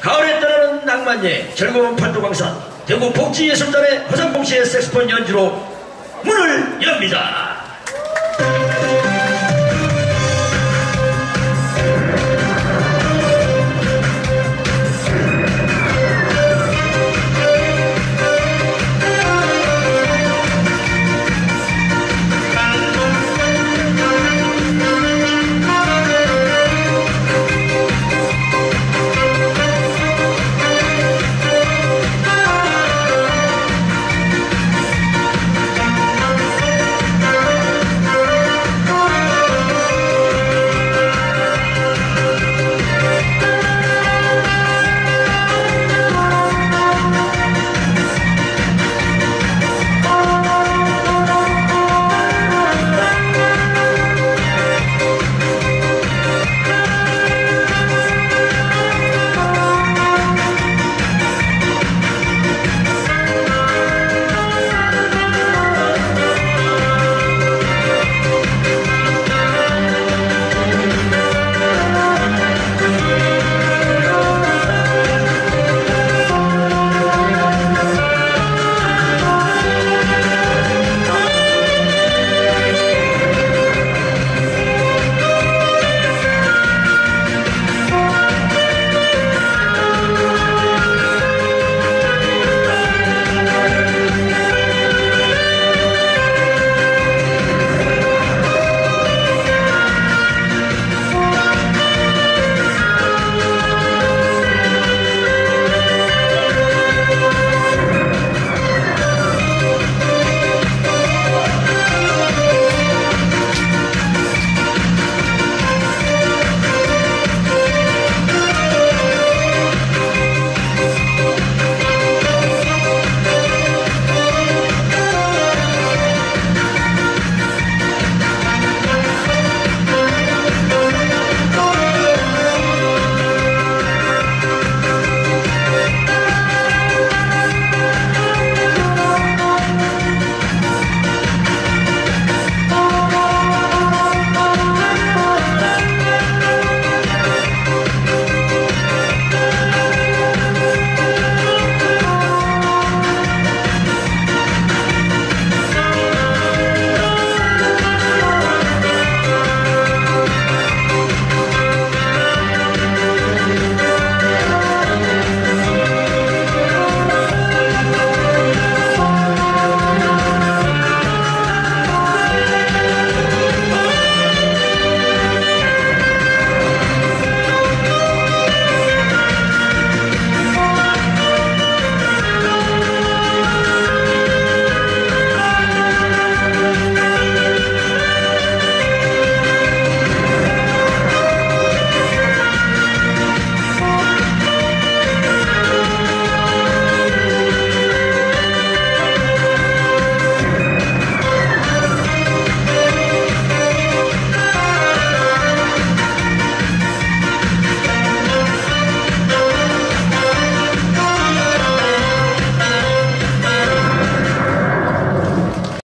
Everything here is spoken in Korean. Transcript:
가을에 떠나는 낭만예 즐거운 팔도광산 대구 복지예술단의 허상봉 씨의 색스폰 연주로 문을 엽니다.